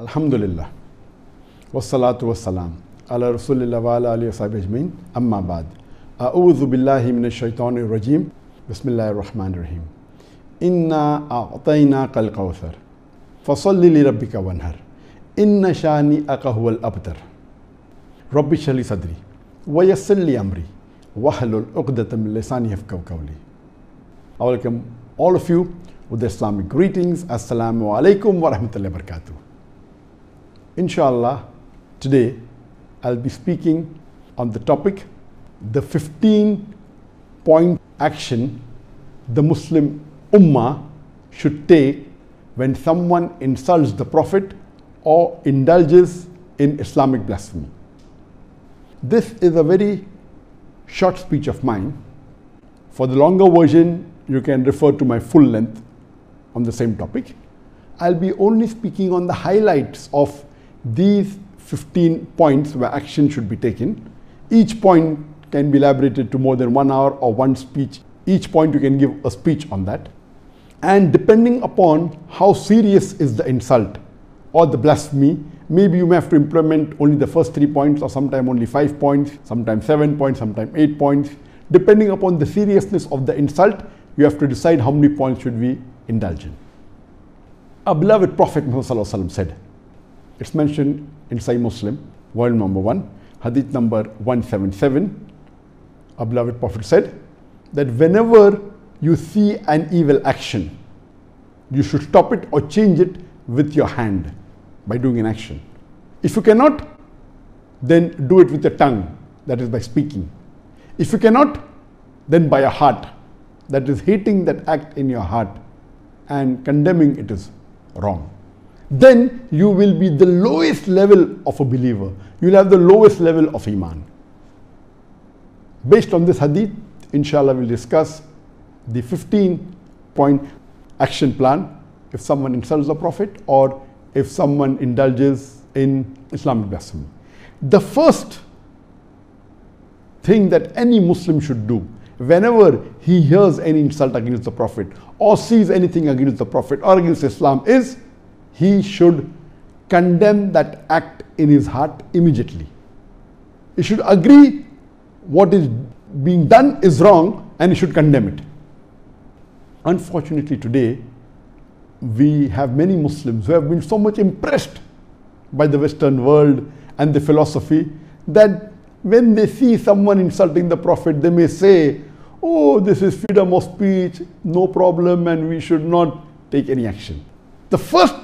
الحمد لله والصلاة والسلام على رسول الله وعلى آله وصحبه أجمعين أما بعد أعوذ بالله من الشيطان الرجيم بسم الله الرحمن الرحيم إنا أعطيناك الكوثر فصل لربك وانهر إن شانئك هو الأبتر رب اشرح لي صدري ويسر لي أمري واحلل عقدة من لساني يفقهوا قولي I welcome all of you with Islamic greetings. Assalamu alaikum wa rahmatullahi wa barakatuh. Inshallah, today I'll be speaking on the topic the 15 point action the Muslim Ummah should take when someone insults the Prophet or indulges in Islamic blasphemy. This is a very short speech of mine. For the longer version, you can refer to my full length on the same topic. I'll be only speaking on the highlights of these 15 points where action should be taken. Each point can be elaborated to more than one hour or one speech. Each point you can give a speech on that. And depending upon how serious is the insult or the blasphemy, maybe you may have to implement only the first three points or sometime only five points, sometimes seven points, sometimes eight points. Depending upon the seriousness of the insult, you have to decide how many points should we indulge in. Our beloved Prophet Muhammad said, it's mentioned in Sahih Muslim, volume number 1, hadith number 177. Our beloved Prophet said that whenever you see an evil action, you should stop it or change it with your hand by doing an action. If you cannot, then do it with your tongue, that is by speaking. If you cannot, then by your heart, that is hating that act in your heart and condemning it is wrong then you will be the lowest level of a believer. You will have the lowest level of Iman. Based on this hadith, inshallah, we'll discuss the 15 point action plan if someone insults the Prophet or if someone indulges in Islamic blasphemy. The first thing that any Muslim should do whenever he hears any insult against the Prophet or sees anything against the Prophet or against Islam is he should condemn that act in his heart immediately. He should agree what is being done is wrong and he should condemn it. Unfortunately, today we have many Muslims who have been so much impressed by the Western world and the philosophy that when they see someone insulting the Prophet, they may say, Oh, this is freedom of speech, no problem, and we should not take any action. The first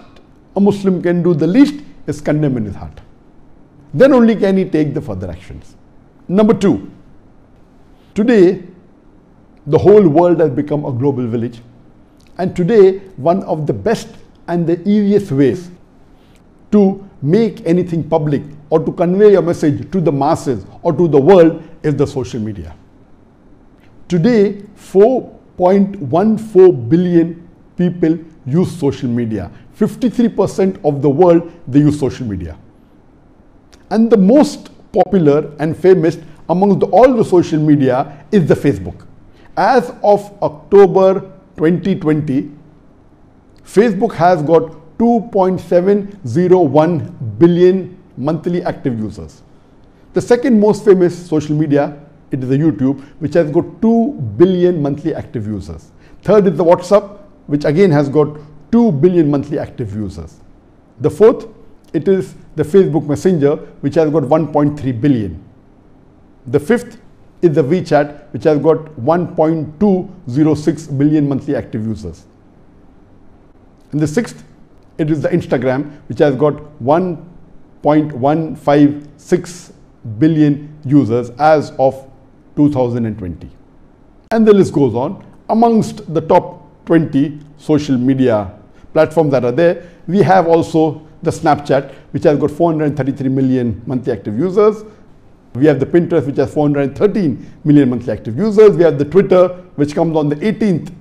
Muslim can do the least is condemn in his heart. Then only can he take the further actions. Number two, today the whole world has become a global village. And today, one of the best and the easiest ways to make anything public or to convey a message to the masses or to the world is the social media. Today, 4.14 billion people use social media. 53% of the world they use social media. And the most popular and famous amongst the, all the social media is the Facebook. As of October 2020, Facebook has got 2.701 billion monthly active users. The second most famous social media it is the YouTube, which has got 2 billion monthly active users. Third is the WhatsApp, which again has got 2 billion monthly active users. The fourth, it is the Facebook Messenger, which has got 1.3 billion. The fifth is the WeChat, which has got 1.206 billion monthly active users. And the sixth, it is the Instagram, which has got 1.156 billion users as of 2020. And the list goes on. Amongst the top 20 social media platforms that are there, we have also the Snapchat, which has got 433 million monthly active users. We have the Pinterest, which has 413 million monthly active users. We have the Twitter, which comes on the 18th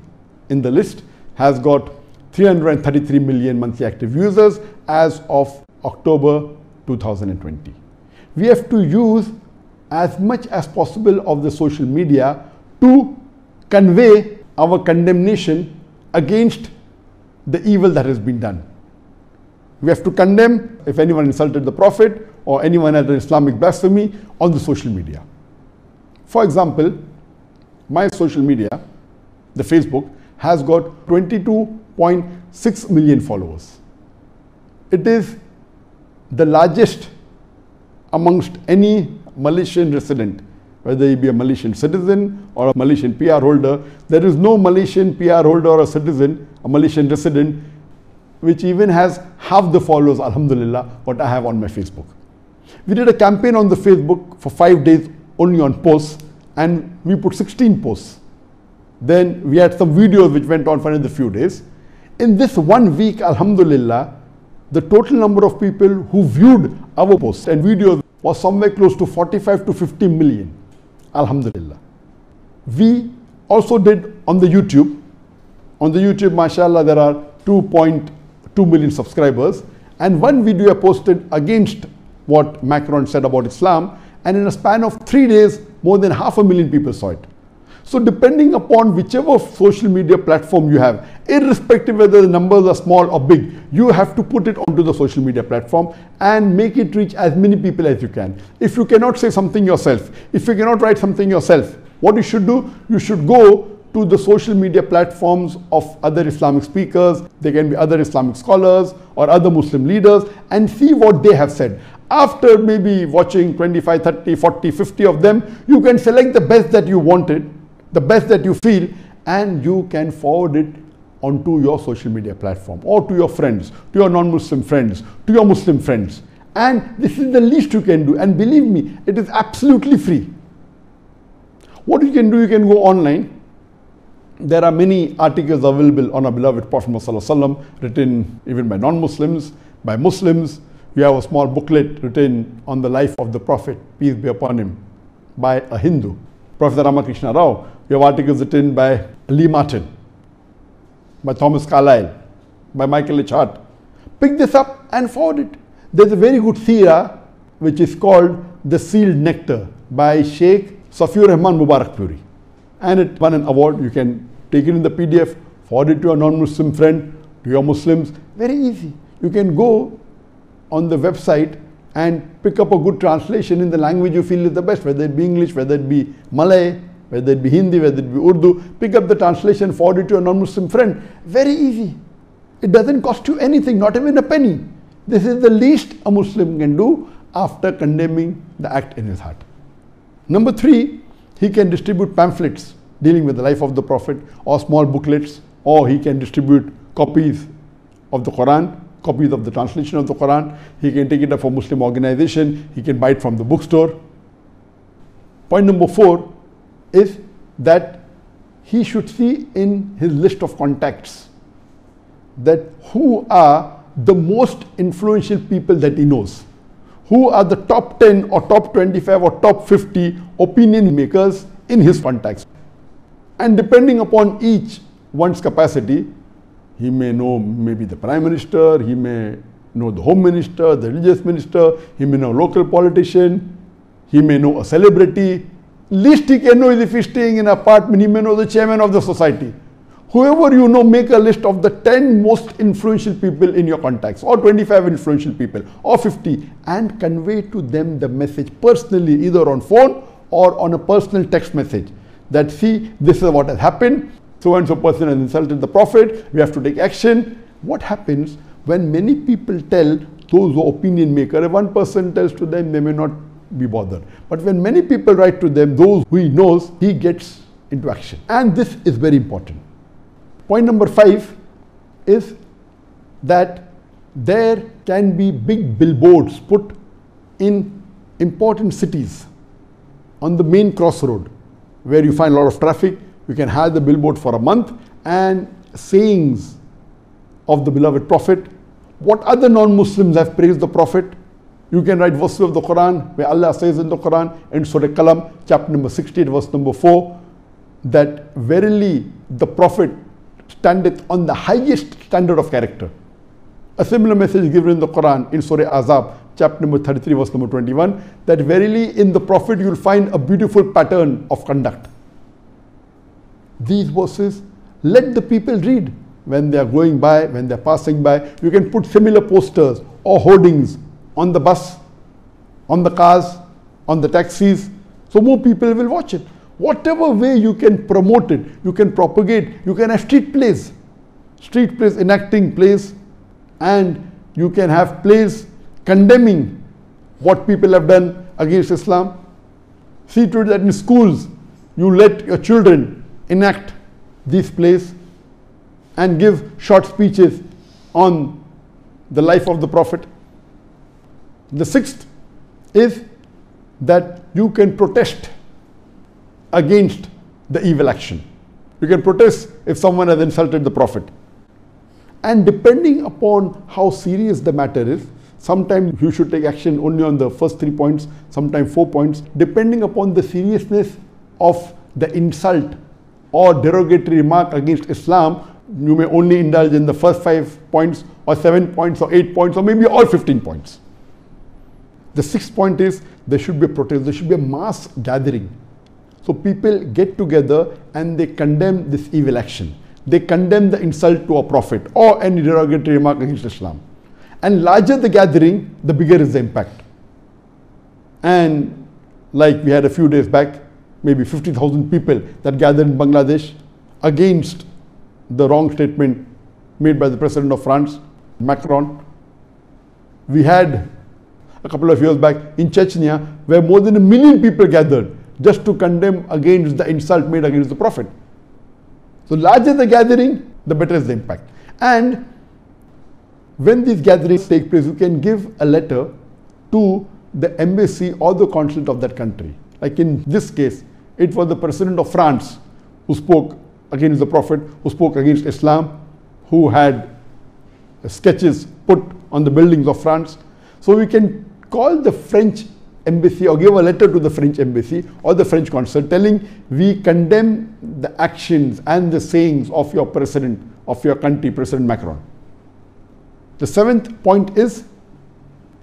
in the list, has got 333 million monthly active users as of October 2020. We have to use as much as possible of the social media to convey our condemnation against the evil that has been done. We have to condemn if anyone insulted the Prophet or anyone had an Islamic blasphemy on the social media. For example, my social media, the Facebook, has got 22.6 million followers. It is the largest amongst any Malaysian resident, whether he be a Malaysian citizen or a Malaysian PR holder. There is no Malaysian PR holder or a citizen, a Malaysian resident, which even has half the followers, alhamdulillah, what I have on my Facebook. We did a campaign on the Facebook for five days only on posts and we put 16 posts. Then we had some videos which went on for another few days. In this one week, alhamdulillah, the total number of people who viewed our posts and videos was somewhere close to 45 to 50 million. Alhamdulillah. We also did on the YouTube. On the YouTube, mashallah, there are 2.2 million subscribers. And one video I posted against what Macron said about Islam. And in a span of three days, more than half a million people saw it. So depending upon whichever social media platform you have, irrespective whether the numbers are small or big, you have to put it onto the social media platform and make it reach as many people as you can. If you cannot say something yourself, if you cannot write something yourself, what you should do, you should go to the social media platforms of other Islamic speakers, they can be other Islamic scholars or other Muslim leaders and see what they have said. After maybe watching 25, 30, 40, 50 of them, you can select the best that you wanted the best that you feel and you can forward it onto your social media platform or to your friends, to your non-Muslim friends, to your Muslim friends. And this is the least you can do. And believe me, it is absolutely free. What you can do, you can go online. There are many articles available on our beloved Prophet Muhammad written even by non-Muslims, by Muslims. We have a small booklet written on the life of the Prophet, peace be upon him, by a Hindu. Professor Ramakrishna Rao. We have articles written by Lamartine, by Thomas Carlyle, by Michael H. Pick this up and forward it. There's a very good seerah which is called The Sealed Nectar by Sheikh Safiur Rahman Mubarakpuri. And it won an award. You can take it in the PDF, forward it to a non-Muslim friend, to your Muslims. Very easy. You can go on the website and pick up a good translation in the language you feel is the best, whether it be English, whether it be Malay, whether it be Hindi, whether it be Urdu. Pick up the translation, forward it to a non-Muslim friend. Very easy. It doesn't cost you anything, not even a penny. This is the least a Muslim can do after condemning the act in his heart. Number three, he can distribute pamphlets dealing with the life of the Prophet or small booklets or he can distribute copies of the Quran copies of the translation of the Quran. He can take it up for Muslim organization. He can buy it from the bookstore. Point number four is that he should see in his list of contacts that who are the most influential people that he knows. Who are the top 10 or top 25 or top 50 opinion makers in his contacts. And depending upon each one's capacity, he may know maybe the prime minister, he may know the home minister, the religious minister, he may know local politician, he may know a celebrity. Least can know if he's staying in an apartment, he may know the chairman of the society. Whoever you know, make a list of the 10 most influential people in your contacts, or 25 influential people, or 50, and convey to them the message personally, either on phone or on a personal text message that see, this is what has happened, so and so person has insulted the Prophet, we have to take action. What happens when many people tell those opinion maker, if one person tells to them, they may not be bothered. But when many people write to them, those who he knows, he gets into action. And this is very important. Point number five is that there can be big billboards put in important cities on the main crossroad where you find a lot of traffic you can have the billboard for a month and sayings of the beloved Prophet. What other non-Muslims have praised the Prophet? You can write verses of the Quran where Allah says in the Quran in Surah Qalam, chapter number 68, verse number 4, that verily the Prophet standeth on the highest standard of character. A similar message given in the Quran in Surah Ahzab, chapter number 33, verse number 21, that verily in the Prophet you will find a beautiful pattern of conduct these verses, let the people read. when they are going by, when they're passing by. You can put similar posters or hoardings on the bus, on the cars, on the taxis, so more people will watch it. Whatever way you can promote it, you can propagate, you can have street plays, street plays, enacting plays, and you can have plays condemning what people have done against Islam. See to it that in schools you let your children enact these plays and give short speeches on the life of the Prophet. The sixth is that you can protest against the evil action. You can protest if someone has insulted the Prophet. And depending upon how serious the matter is, sometimes you should take action only on the first three points, sometimes four points, depending upon the seriousness of the insult or derogatory remark against Islam, you may only indulge in the first five points or seven points or eight points or maybe all 15 points. The sixth point is there should be a protest, there should be a mass gathering. So people get together and they condemn this evil action. They condemn the insult to a prophet or any derogatory remark against Islam. And larger the gathering, the bigger is the impact. And like we had a few days back, maybe 50,000 people that gathered in Bangladesh against the wrong statement made by the president of France, Macron. We had a couple of years back in Chechnya where more than a million people gathered just to condemn against the insult made against the Prophet. So larger the gathering, the better is the impact. And when these gatherings take place, you can give a letter to the embassy or the consulate of that country. Like in this case, it was the president of France who spoke against the Prophet, who spoke against Islam, who had sketches put on the buildings of France. So we can call the French embassy or give a letter to the French embassy or the French consul telling we condemn the actions and the sayings of your president, of your country, President Macron. The seventh point is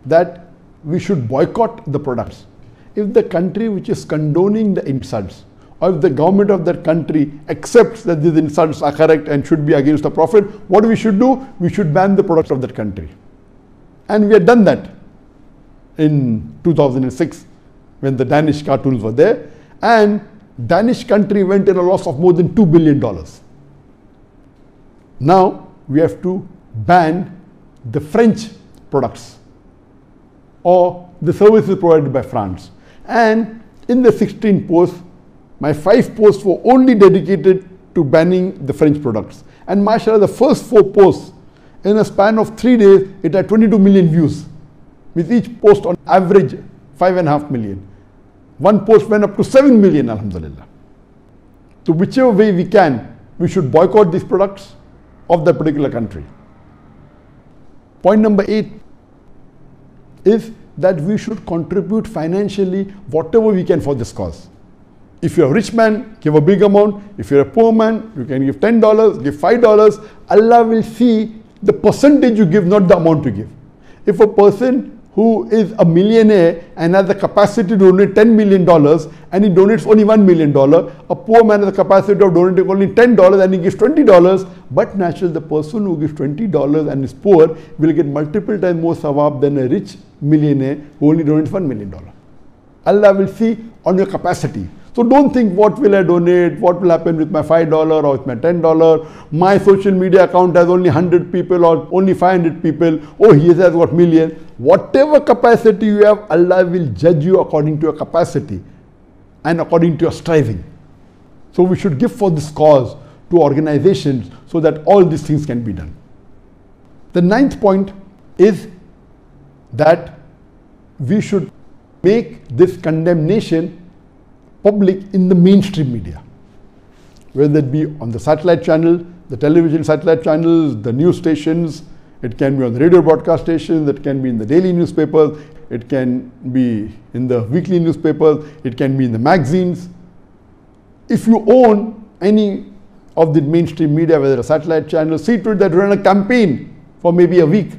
that we should boycott the products. If the country which is condoning the insults or if the government of that country accepts that these insults are correct and should be against the Prophet, what we should do? We should ban the products of that country. And we have done that in 2006 when the Danish cartoons were there and Danish country went in a loss of more than $2 billion. Now we have to ban the French products or the services provided by France. And in the 16 posts, my five posts were only dedicated to banning the French products. And mashallah, the first four posts, in a span of three days, it had 22 million views with each post on average five and a half million. One post went up to seven million, alhamdulillah. So whichever way we can, we should boycott these products of that particular country. Point number eight is that we should contribute financially whatever we can for this cause. If you're a rich man, give a big amount. If you're a poor man, you can give $10, give $5. Allah will see the percentage you give, not the amount you give. If a person who is a millionaire and has the capacity to donate $10 million and he donates only $1 million. A poor man has the capacity of donating only $10 and he gives $20. But naturally, the person who gives $20 and is poor will get multiple times more sawab than a rich millionaire who only donates $1 million. Allah will see on your capacity. So don't think what will I donate, what will happen with my $5 or with my $10. My social media account has only 100 people or only 500 people. Oh, he has got million. Whatever capacity you have, Allah will judge you according to your capacity and according to your striving. So we should give for this cause to organizations so that all these things can be done. The ninth point is that we should make this condemnation public in the mainstream media, whether it be on the satellite channel, the television satellite channels, the news stations, it can be on the radio broadcast stations, it can be in the daily newspapers, it can be in the weekly newspapers, it can be in the magazines. If you own any of the mainstream media, whether a satellite channel, see to it that run a campaign for maybe a week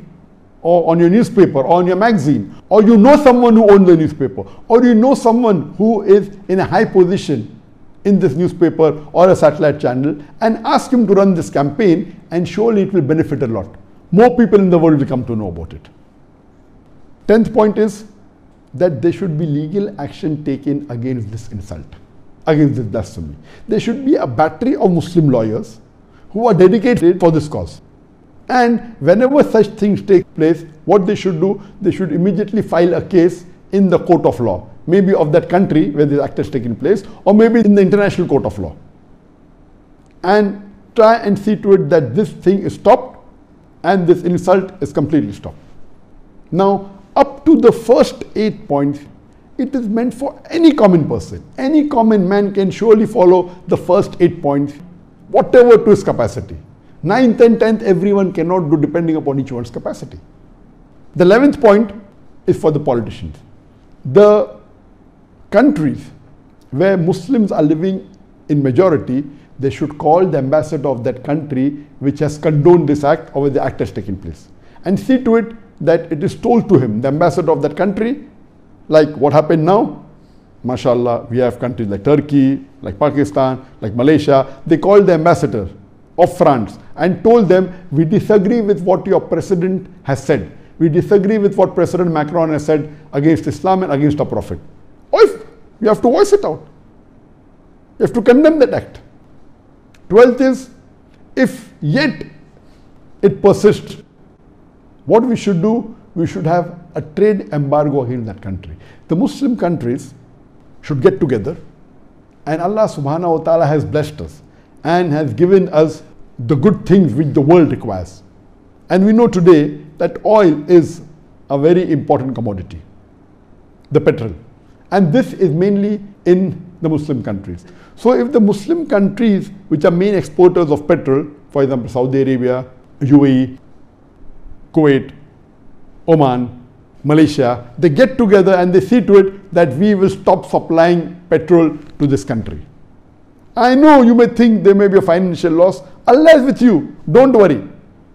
or on your newspaper or on your magazine, or you know someone who owns the newspaper, or you know someone who is in a high position in this newspaper or a satellite channel and ask him to run this campaign and surely it will benefit a lot. More people in the world will come to know about it. Tenth point is that there should be legal action taken against this insult, against this blasphemy. There should be a battery of Muslim lawyers who are dedicated for this cause. And whenever such things take place, what they should do, they should immediately file a case in the court of law, maybe of that country where this act has taken place, or maybe in the international court of law. And try and see to it that this thing is stopped and this insult is completely stopped. Now, up to the first eight points, it is meant for any common person. Any common man can surely follow the first eight points, whatever to his capacity. Ninth and tenth, everyone cannot do depending upon each one's capacity. The eleventh point is for the politicians. The countries where Muslims are living in majority, they should call the ambassador of that country which has condoned this act or where the act has taken place and see to it that it is told to him, the ambassador of that country, like what happened now. Mashallah, we have countries like Turkey, like Pakistan, like Malaysia. They call the ambassador of France and told them, we disagree with what your president has said. We disagree with what President Macron has said against Islam and against our Prophet. Or if you have to voice it out. You have to condemn that act. Twelfth is, if yet it persists, what we should do, we should have a trade embargo in that country. The Muslim countries should get together and Allah subhanahu wa ta'ala has blessed us and has given us the good things which the world requires. And we know today that oil is a very important commodity, the petrol. And this is mainly in the Muslim countries. So if the Muslim countries which are main exporters of petrol, for example Saudi Arabia, UAE, Kuwait, Oman, Malaysia, they get together and they see to it that we will stop supplying petrol to this country. I know you may think there may be a financial loss. Allah is with you. Don't worry.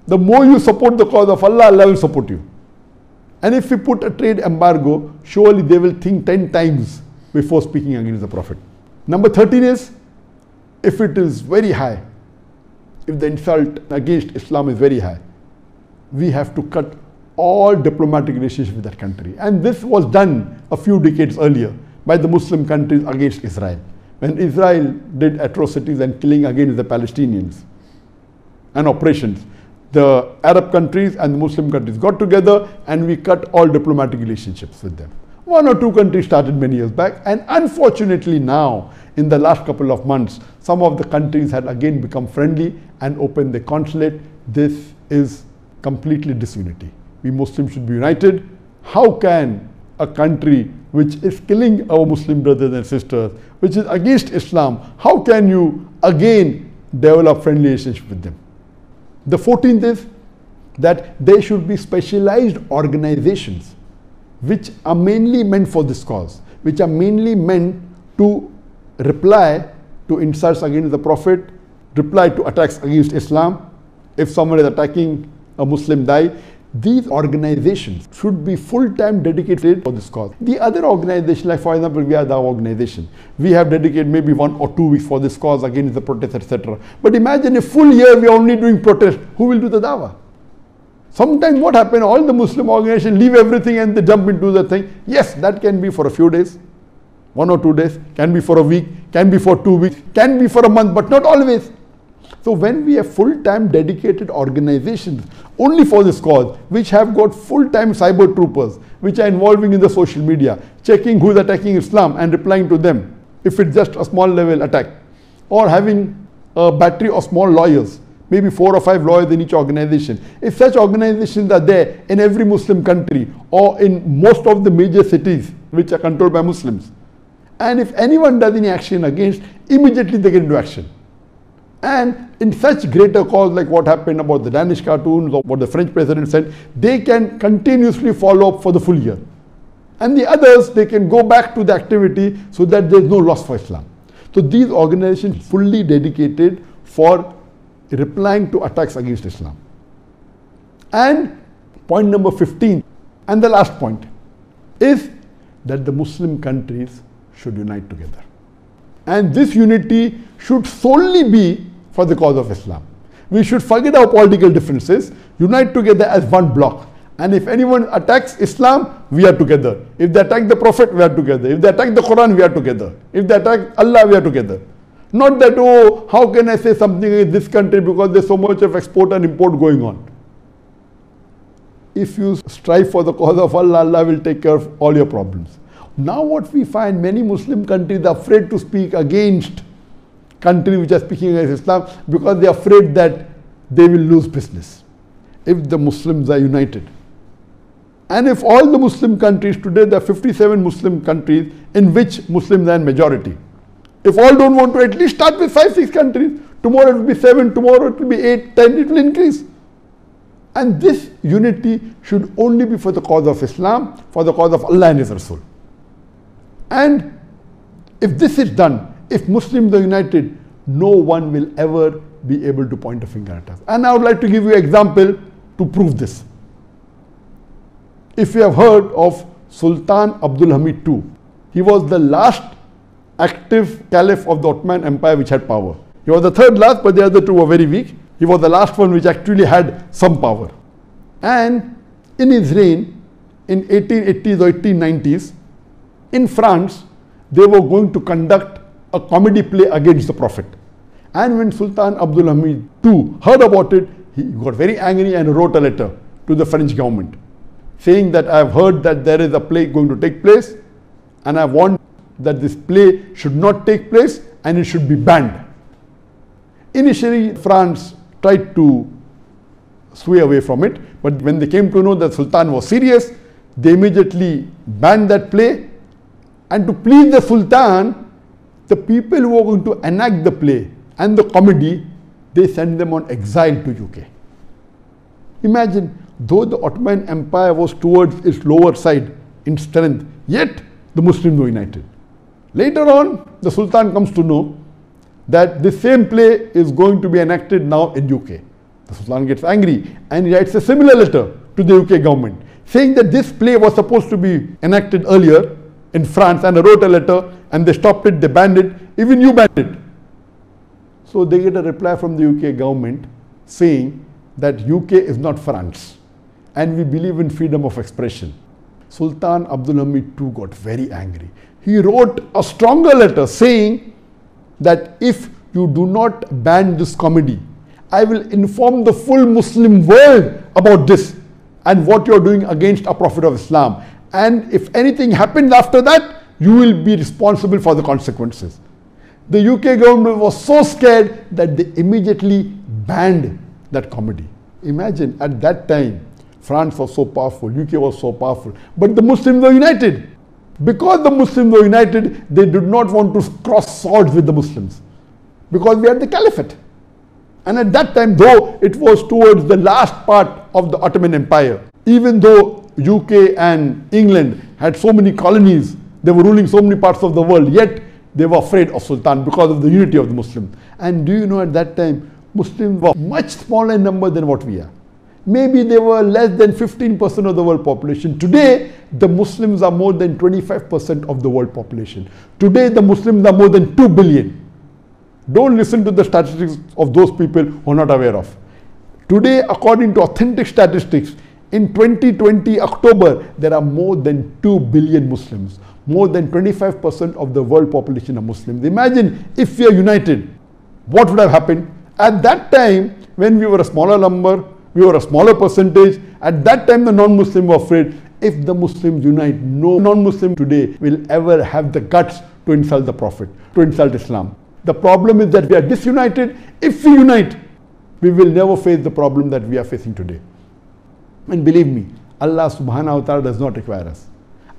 The more you support the cause of Allah, Allah will support you. And if we put a trade embargo, surely they will think 10 times before speaking against the Prophet. Number 13 is if it is very high, if the insult against Islam is very high, we have to cut all diplomatic relations with that country. And this was done a few decades earlier by the Muslim countries against Israel when Israel did atrocities and killing against the Palestinians and operations, the Arab countries and the Muslim countries got together and we cut all diplomatic relationships with them. One or two countries started many years back and unfortunately now, in the last couple of months, some of the countries had again become friendly and opened the consulate. This is completely disunity. We Muslims should be united. How can a country which is killing our Muslim brothers and sisters, which is against Islam, how can you again develop friendly relationship with them? The 14th is that there should be specialized organizations which are mainly meant for this cause, which are mainly meant to reply to insults against the Prophet, reply to attacks against Islam. If someone is attacking a Muslim die, these organizations should be full-time dedicated for this cause. The other organization, like for example, we are the organization. We have dedicated maybe one or two weeks for this cause against the protest, etc. But imagine a full year we are only doing protest. Who will do the dawah? Sometimes what happens, all the Muslim organizations leave everything and they jump into the thing. Yes, that can be for a few days, one or two days, can be for a week, can be for two weeks, can be for a month, but not always. So when we have full-time dedicated organizations only for this cause, which have got full-time cyber troopers, which are involving in the social media, checking who's attacking Islam and replying to them, if it's just a small level attack, or having a battery of small lawyers, maybe four or five lawyers in each organization. If such organizations are there in every Muslim country or in most of the major cities which are controlled by Muslims, and if anyone does any action against, immediately they get into action. And in such greater cause like what happened about the Danish cartoons or what the French president said, they can continuously follow up for the full year. And the others, they can go back to the activity so that there is no loss for Islam. So these organizations fully dedicated for replying to attacks against Islam. And point number 15, and the last point, is that the Muslim countries should unite together. And this unity should solely be for the cause of Islam. We should forget our political differences, unite together as one block. And if anyone attacks Islam, we are together. If they attack the Prophet, we are together. If they attack the Quran, we are together. If they attack Allah, we are together. Not that, oh, how can I say something in this country because there's so much of export and import going on. If you strive for the cause of Allah, Allah will take care of all your problems. Now what we find, many Muslim countries are afraid to speak against countries which are speaking against Islam because they are afraid that they will lose business if the Muslims are united. And if all the Muslim countries, today there are 57 Muslim countries in which Muslims are in majority. If all don't want to at least start with 5, 6 countries, tomorrow it will be 7, tomorrow it will be 8, 10, it will increase. And this unity should only be for the cause of Islam, for the cause of Allah and His Rasul. And if this is done, if Muslims are united, no one will ever be able to point a finger at us. And I would like to give you an example to prove this. If you have heard of Sultan Abdul Hamid II, he was the last active caliph of the Ottoman Empire which had power. He was the third last, but the other two were very weak. He was the last one which actually had some power. And in his reign, in 1880s or 1890s, in France, they were going to conduct a comedy play against the Prophet. And when Sultan Abdul Hamid II heard about it, he got very angry and wrote a letter to the French government saying that I have heard that there is a play going to take place and I want that this play should not take place and it should be banned. Initially, France tried to sway away from it, but when they came to know that Sultan was serious, they immediately banned that play. And to please the Sultan, the people who were going to enact the play and the comedy, they send them on exile to UK. Imagine, though the Ottoman Empire was towards its lower side in strength, yet the Muslims were united. Later on, the Sultan comes to know that the same play is going to be enacted now in UK. The Sultan gets angry and he writes a similar letter to the UK government saying that this play was supposed to be enacted earlier in France and I wrote a letter and they stopped it, they banned it, even you banned it. So they get a reply from the UK government saying that UK is not France and we believe in freedom of expression. Sultan Abdul Hamid II got very angry. He wrote a stronger letter saying that if you do not ban this comedy, I will inform the full Muslim world about this and what you're doing against a Prophet of Islam. And if anything happens after that, you will be responsible for the consequences. The UK government was so scared that they immediately banned that comedy. Imagine at that time, France was so powerful, UK was so powerful, but the Muslims were united. Because the Muslims were united, they did not want to cross swords with the Muslims. Because we had the caliphate. And at that time, though it was towards the last part of the Ottoman Empire, even though UK and England had so many colonies, they were ruling so many parts of the world, yet they were afraid of Sultan because of the unity of the Muslims. And do you know at that time, Muslims were much smaller in number than what we are. Maybe they were less than 15% of the world population. Today, the Muslims are more than 25% of the world population. Today, the Muslims are more than 2 billion. Don't listen to the statistics of those people who are not aware of. Today, according to authentic statistics, in 2020 October, there are more than 2 billion Muslims. More than 25% of the world population are Muslims. Imagine if we are united, what would have happened? At that time, when we were a smaller number, we were a smaller percentage. At that time, the non-Muslim were afraid. If the Muslims unite, no non-Muslim today will ever have the guts to insult the Prophet, to insult Islam. The problem is that we are disunited. If we unite, we will never face the problem that we are facing today. And believe me, Allah subhanahu wa ta'ala does not require us.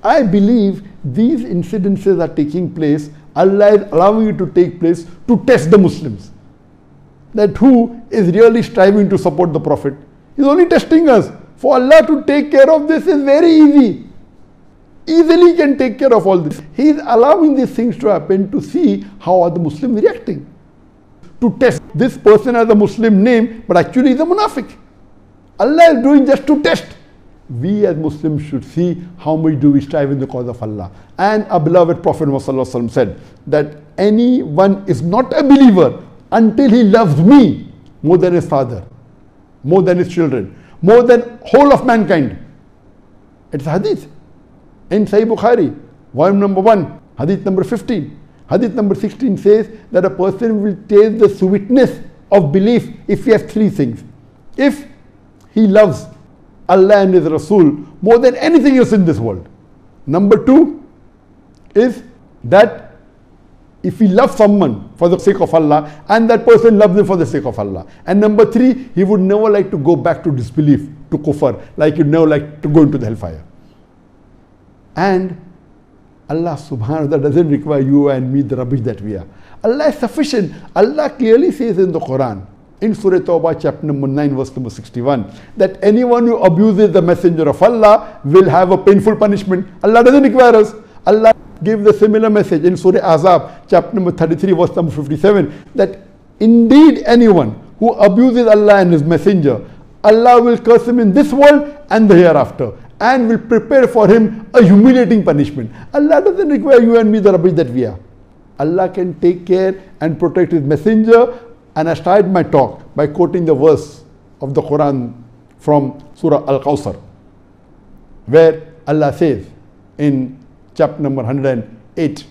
I believe these incidences are taking place, Allah is allowing it to take place to test the Muslims that who is really striving to support the Prophet. He's only testing us. For Allah to take care of this is very easy. Easily can take care of all this. He is allowing these things to happen to see how are the Muslims reacting. To test this person as a Muslim name, but actually he's a munafiq. Allah is doing just to test. we as Muslims should see how much do we strive in the cause of Allah. And our beloved Prophet Muhammad said that anyone is not a believer until he loves me more than his father, more than his children, more than whole of mankind. It's hadith in Sahih Bukhari, volume number 1, hadith number 15. Hadith number 16 says that a person will taste the sweetness of belief if he has three things. If he loves Allah and His Rasul more than anything else in this world. Number two is that if he loves someone for the sake of Allah and that person loves him for the sake of Allah. And number three, he would never like to go back to disbelief, to kufr, like he'd never like to go into the hellfire. And Allah subhanahu wa ta'ala doesn't require you and me the rubbish that we are. Allah is sufficient. Allah clearly says in the Quran, in Surah Tawbah, chapter number 9, verse number 61, that anyone who abuses the messenger of Allah will have a painful punishment. Allah doesn't require us. Allah gave the similar message in Surah Ahzab, chapter number 33, verse number 57, that indeed anyone who abuses Allah and His messenger, Allah will curse him in this world and the hereafter and will prepare for him a humiliating punishment. Allah doesn't require you and me the rubbish that we are. Allah can take care and protect His messenger and I started my talk by quoting the verse of the Quran from Surah Al Kawthar, where Allah says in chapter number 108,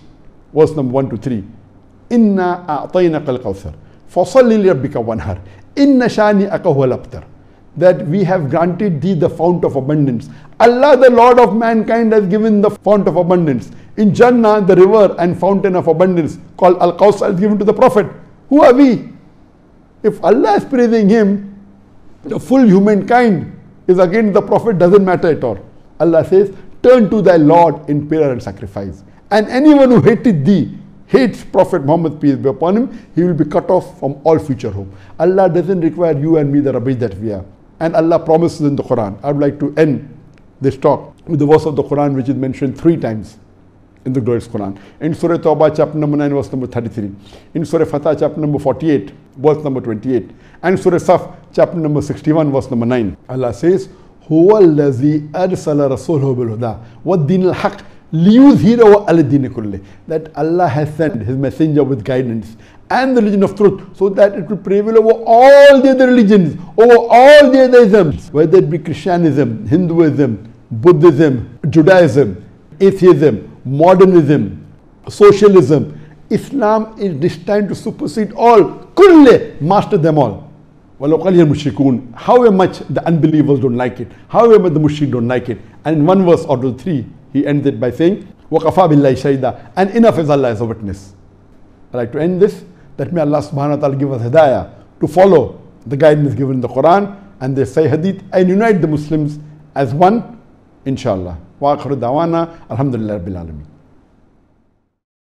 verse number 1 to 3, Inna a'tainaka al-kawthar, fasalli li rabbika wanhar, inna shani'aka huwa al that we have granted thee the fount of abundance. Allah, the Lord of mankind, has given the fount of abundance. In Jannah, the river and fountain of abundance called Al Kawthar is given to the Prophet. Who are we? If Allah is praising him, the full humankind is again the Prophet doesn't matter at all. Allah says, Turn to thy Lord in prayer and sacrifice. And anyone who hated thee, hates Prophet Muhammad, peace be upon him, he will be cut off from all future hope. Allah doesn't require you and me the rubbish that we are. And Allah promises in the Quran. I would like to end this talk with the verse of the Quran which is mentioned three times in the glorious Quran. In Surah Tawbah, chapter number 9, verse number 33. In Surah Fatah, chapter number 48, verse number 28. And Surah Saf, chapter number 61, verse number 9. Allah says, هو الذي أرسل رسوله بالهدى والدين الحق ليظهره على الدين كله that Allah has sent his messenger with guidance and the religion of truth so that it will prevail over all the other religions over all the other isms whether it be Christianism Hinduism Buddhism Judaism atheism modernism, socialism. Islam is destined to supersede all. Kulle, master them all. However much the unbelievers don't like it, however much the mushrik don't like it. And in one verse out of three, he ended by saying, وَقَفَى بِاللَّهِ شَيْدًا And enough is Allah as a witness. I like to end this, that may Allah subhanahu wa ta'ala give us hidayah to follow the guidance given in the Quran and the Sahih Hadith and unite the Muslims as one, inshallah. Ve akru davana elhamdülillah rabbil alemin.